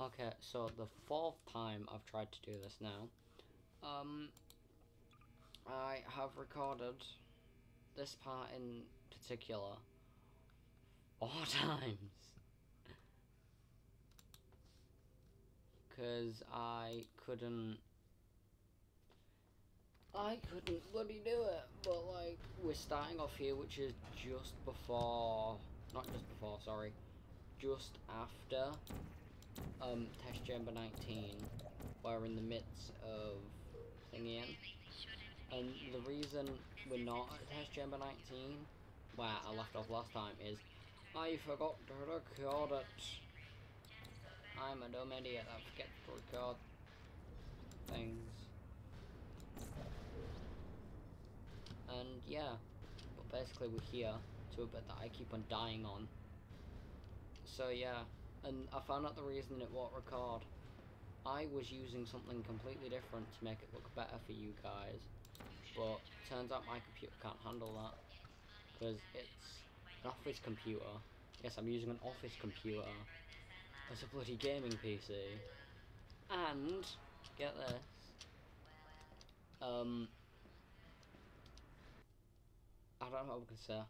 Okay, so the fourth time I've tried to do this now. Um, I have recorded this part in particular four times. Because I couldn't. I couldn't bloody do it, but like, we're starting off here, which is just before. Not just before, sorry. Just after um, Test Chamber 19. We're in the midst of thingy in. And the reason we're not at Test Chamber 19, where I left off last time, is I forgot to record it. I'm a dumb idiot I forgets to record things. And yeah, but basically we're here to a bit that I keep on dying on. So yeah, and I found out the reason it won't record. I was using something completely different to make it look better for you guys, but turns out my computer can't handle that because it's an office computer. Yes, I'm using an office computer as a bloody gaming PC, and get this. Um, I don't know what I can say.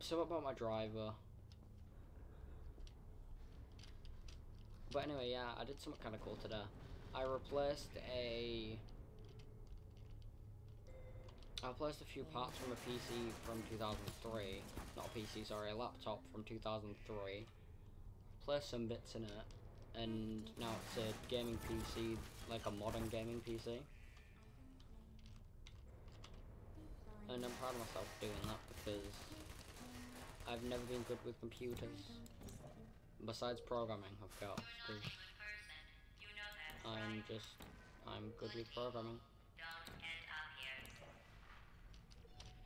Something about my driver. But anyway, yeah, I did something kind of cool today. I replaced a... I replaced a few parts from a PC from 2003. Not a PC, sorry, a laptop from 2003. Replaced some bits in it. And now it's a gaming PC, like a modern gaming PC. And I'm proud of myself doing that because I've never been good with computers. Besides programming, of course, because I'm just, I'm good with programming.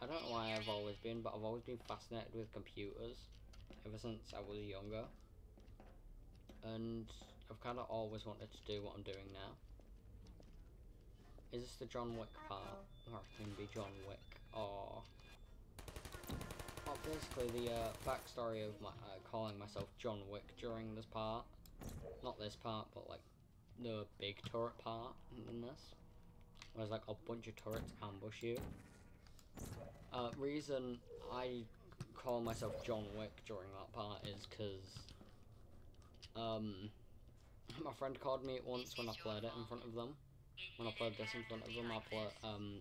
I don't know why I've always been, but I've always been fascinated with computers ever since I was younger. And I've kind of always wanted to do what I'm doing now. Is this the John Wick part? Or it can be John Wick, or... Well, basically the uh, backstory of my uh, calling myself John Wick during this part. Not this part, but like the big turret part in this. Where's like a bunch of turrets ambush you. Uh, reason I call myself John Wick during that part is because um, my friend called me once when I played it in front of them. When I played this in front of them, I play, um,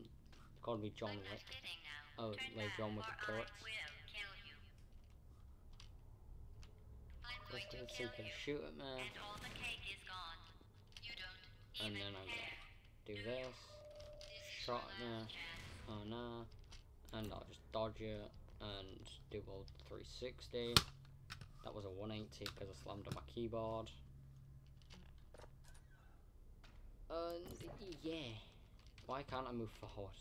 called me John Wick. Oh, like John Wick the turrets. Oh, do so you can shoot at me. And then I'm gonna do this. Shot at me. Oh no. And I'll just dodge it and do a 360. That was a 180 because I slammed on my keyboard. And yeah. Why can't I move forward?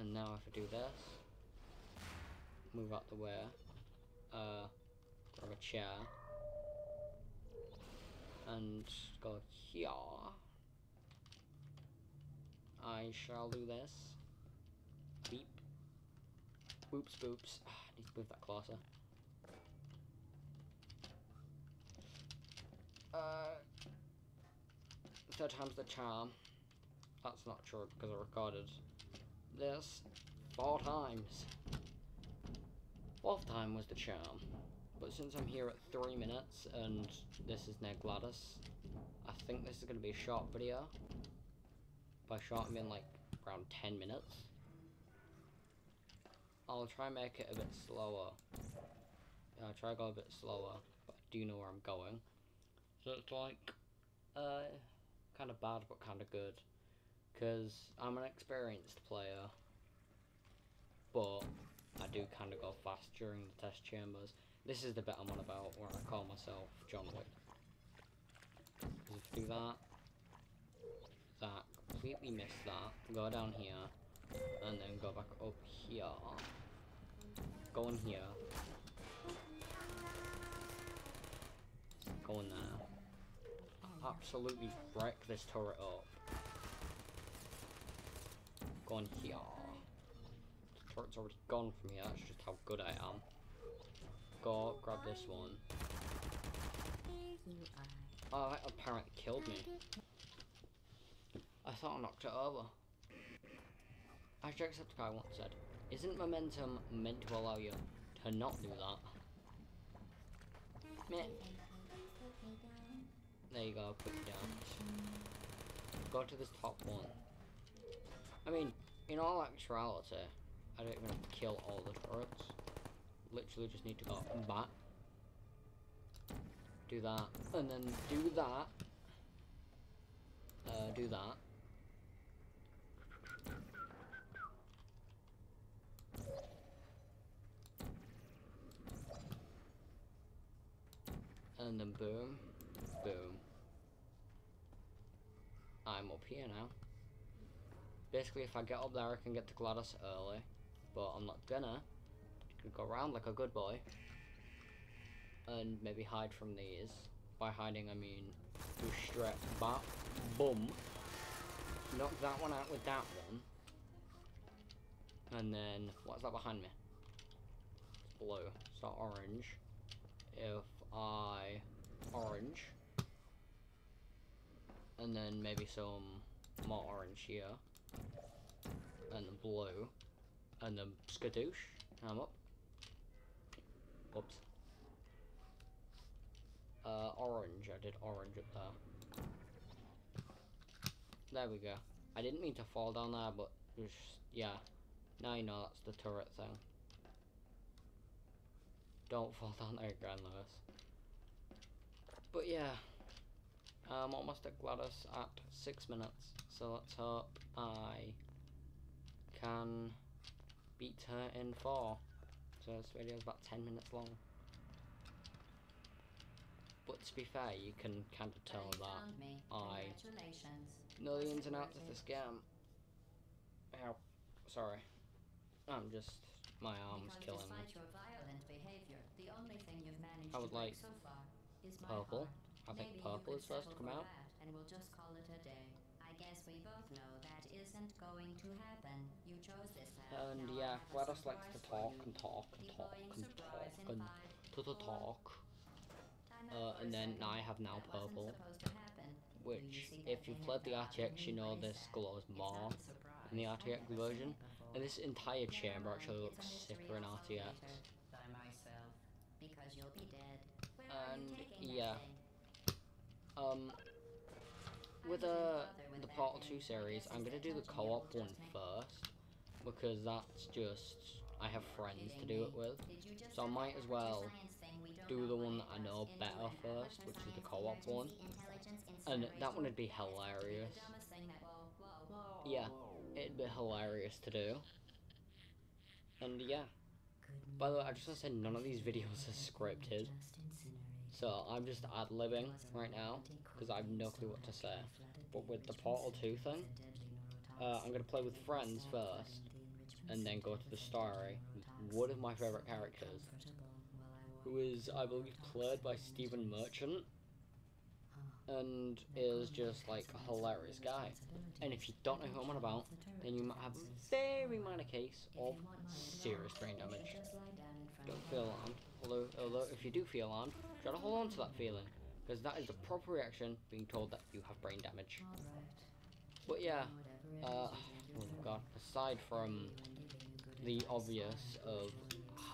And now if I do this, move out the way, uh, grab a chair, and go here. I shall do this. Beep. Whoops, boops. Ah, I need to move that closer. Uh, third time's the charm. That's not true because I recorded this four times. Fourth time was the charm. But since I'm here at three minutes and this is Ned GLaDOS, I think this is going to be a short video. By short I mean like around 10 minutes. I'll try and make it a bit slower. I'll try to go a bit slower, but I do know where I'm going. So it's like, uh, kind of bad but kind of good. Because I'm an experienced player, but I do kind of go fast during the test chambers. This is the bit I'm on about, where I call myself John Wick. Because if do that, that, completely miss that, go down here, and then go back up here, go in here, go in there, absolutely wreck this turret up, go in here, turret's already gone from here, that's just how good I am, go grab this one. Oh, that apparently killed me. I thought I knocked it over. As Jacksepticeye once said, isn't momentum meant to allow you to not do that? Meh. There you go, put it down. Go to this top one. I mean, in all actuality, I don't even have to kill all the turrets. Literally just need to go back. Do that. And then do that. Uh, do that. And then boom. Boom. I'm up here now. Basically, if I get up there, I can get to GLaDOS early. But I'm not gonna. Go around like a good boy. And maybe hide from these. By hiding, I mean do straight back, boom. Knock that one out with that one. And then, what's that behind me? It's blue, so orange. If I orange, and then maybe some more orange here, and blue, and then skadoosh, I'm up. Oops. Uh, orange, I did orange up there. There we go. I didn't mean to fall down there, but just, yeah. Now you know that's the turret thing. Don't fall down there again, Lewis. But yeah, I'm almost at GLaDOS at six minutes, so let's hope I can beat her in four. So this video is about 10 minutes long. But to be fair, you can kind of tell that I know the ins and outs of this game. Ow, sorry. I'm just, my arm's killing me. I would like so far is purple. I think purple is supposed to come out. And we'll just call it a day. I guess we both know that isn't going to happen. You chose this path. And Now yeah, have a GLaDOS likes to surprise for talk and talk and talk and talk and to the talk. Uh, and then second. I have now purple, supposed to happen. Do you which if you've played the the RTX, you know this that? glows It's more not a surprise. in the I've RTX version. And this entire chamber actually looks mystery sicker in RTX. By myself. Because you'll be dead. And, you taking that yeah. Um, with uh, the Portal 2 series, I'm gonna do the co-op one first because that's just I have friends to do it with. So I might as well do the one that I know better first, which is the co-op one. And that one would be to hilarious. Yeah, it'd be hilarious to do. And yeah, by the way, I just want to say none of these videos are scripted, so I'm just ad libbing right now because I have no clue what to say. But with the Portal 2 thing, uh, I'm gonna play with friends first, and then go to the story. One of my favorite characters, who is I believe played by Stephen Merchant, and is just like a hilarious guy. And if you don't know who I'm on about, then you might have a very minor case of serious brain damage. Don't feel alarmed. Although, although if you do feel alarmed, try to hold on to that feeling, because that is the proper reaction being told that you have brain damage. But yeah, uh, oh god, aside from the obvious of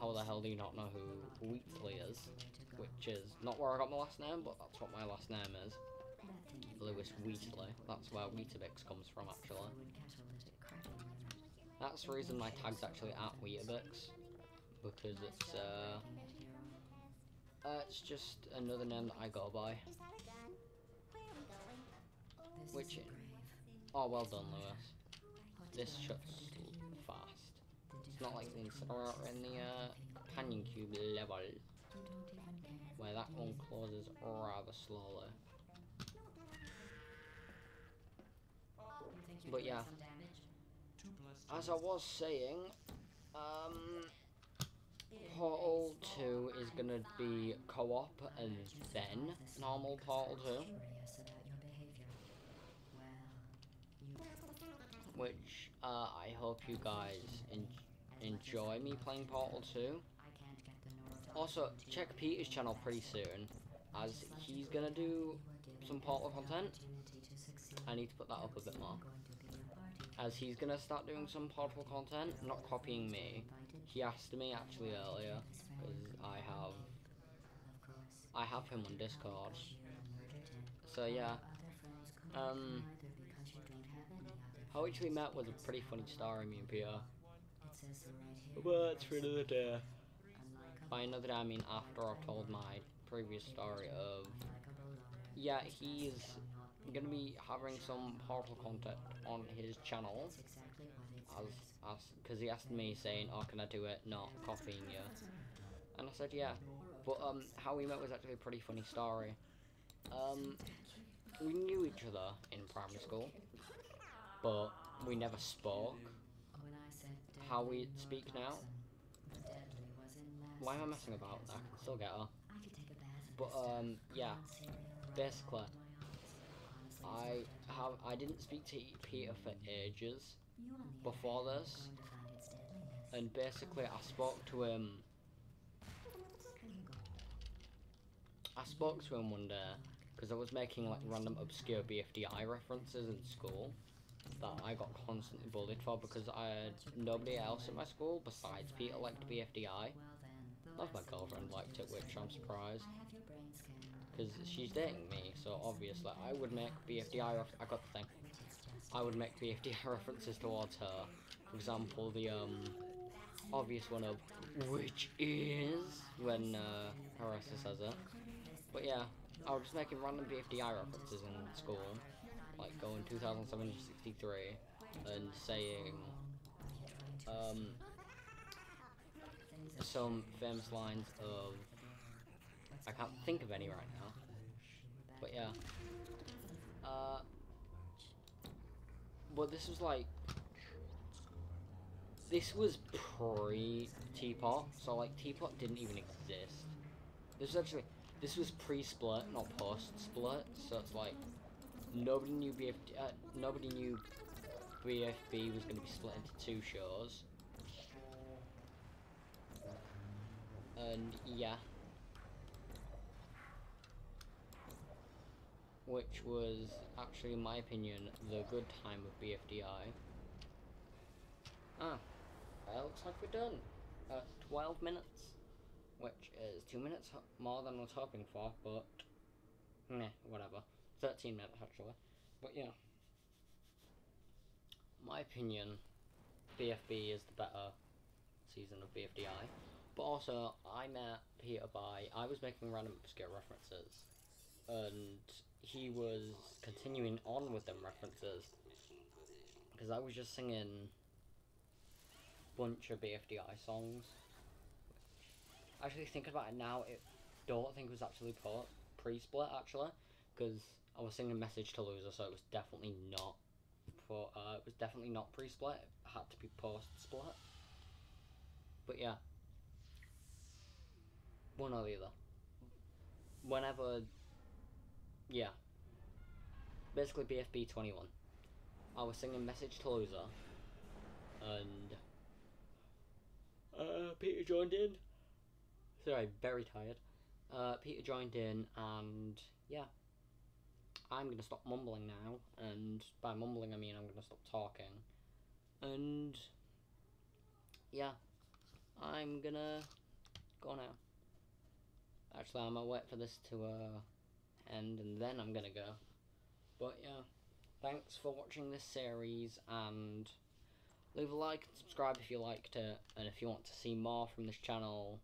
how the hell do you not know who Wheatley is, which is not where I got my last name, but that's what my last name is. Lewis Wheatley. That's where Weetabix comes from, actually. That's the reason my tag's actually at Weetabix, because it's uh, uh, it's just another name that I go by. Is that a gun? Where are we going? Which, oh, well done, Lewis. This shuts fast. It's not like the incinerator in the uh, companion cube level, where that one closes rather slowly. But yeah. As I was saying, um, Portal 2 is gonna be co-op and then normal Portal 2, which uh, I hope you guys en- enjoy me playing Portal 2. Also, check Peter's channel pretty soon, as he's gonna do some Portal content. I need to put that up a bit more. As he's gonna start doing some Portal content, not copying me. He asked me actually earlier, because I have I have him on Discord. So yeah, um, how we actually met was a pretty funny story, me and Peter. But it's for another day. By another day, I mean after I've told my previous story of, yeah, he's gonna be having some Portal content on his channel. As, because he asked me saying, oh, can I do it, not copying you. And I said, yeah. But, um, how we met was actually a pretty funny story. Um, we knew each other in primary school, but we never spoke. How we speak now. Why am I messing about? That? I can still get her. But um, yeah, basically, I have I didn't speak to Peter for ages before this, and basically I spoke to him. I spoke to him one day because I was making like random obscure BFDI references in school that I got constantly bullied for because I had nobody else at my school besides Peter liked BFDI. Of my girlfriend liked it, which I'm surprised because she's dating me, so obviously I would make BFDI. I got the thing. I would make BFDI references towards her. For example, the um obvious one of which is when uh, Harissa says it. But yeah, I was just making random BFDI references in school, like going 2007 to 63 and saying um, some famous lines of I can't think of any right now, but yeah. Uh, but this was like this was pre TPOT, so like TPOT didn't even exist. This was actually this was pre-split, not post-split, so it's like nobody knew BFD, uh, nobody knew BFB was going to be split into two shows. And yeah, which was actually, in my opinion, the good time of BFDI. Ah, well, looks like we're done. Uh, 12 minutes which is two minutes more than I was hoping for, but meh, whatever. 13 minutes actually. But yeah. My opinion, BFB is the better season of BFDI. But also, I met Peter by, I was making random obscure references, and he was continuing on with them references, because I was just singing bunch of BFDI songs actually thinking about it now, it don't think it was actually pre-split actually, because I was singing "Message to Loser," so it was definitely not. For uh, it was definitely not pre-split. It had to be post-split. But yeah, one or the other. Whenever, yeah. Basically, BFB twenty one. I was singing "Message to Loser," and uh, Peter joined in. Sorry, very tired. Uh, Peter joined in, and yeah, I'm gonna stop mumbling now. And by mumbling, I mean I'm gonna stop talking. And yeah, I'm gonna go now. Actually, I'm gonna wait for this to uh, end, and then I'm gonna go. But yeah, thanks for watching this series, and leave a like and subscribe if you liked it, and if you want to see more from this channel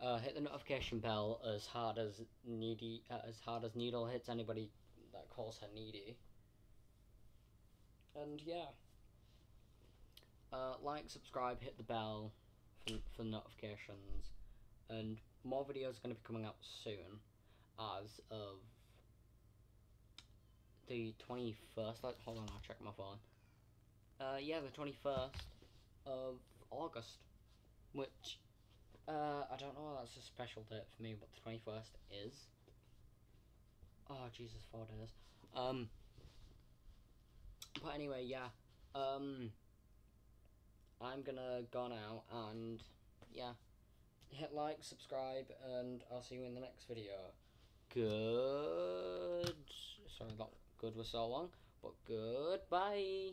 uh, hit the notification bell as hard as needy uh, as hard as Needle hits anybody that calls her needy. And yeah. Uh, like, subscribe, hit the bell for, for notifications, and more videos are going to be coming out soon, as of the 21st, like, hold on, I'll check my phone. Uh, yeah, the 21st of August, which uh, I don't know. That's a special date for me, but the twenty first is. Oh Jesus, four days. Um. But anyway, yeah. Um. I'm gonna go now, and yeah. hit like, subscribe, and I'll see you in the next video. Good. Sorry, not good was so long, but goodbye.